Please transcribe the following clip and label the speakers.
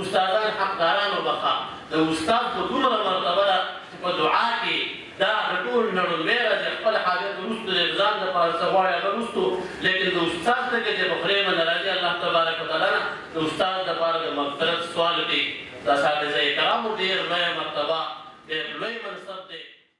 Speaker 1: استادان حقدارانو بخه د استاد په دومره مرتبه ده چې په دعا کې دا د ټول نه ړومبی راځي خپل حاجت وروسته دی دځان لپاره څه غواړي هغه وروسته لیکن د استاد ټکی دی په خولې باندې راځي الله تبارک وتعالی نه د استاد لپاره د مغفرت سوال کوي د اساتذه کرامو ډیر لویه مرتبه ډیر لوی منصب دی.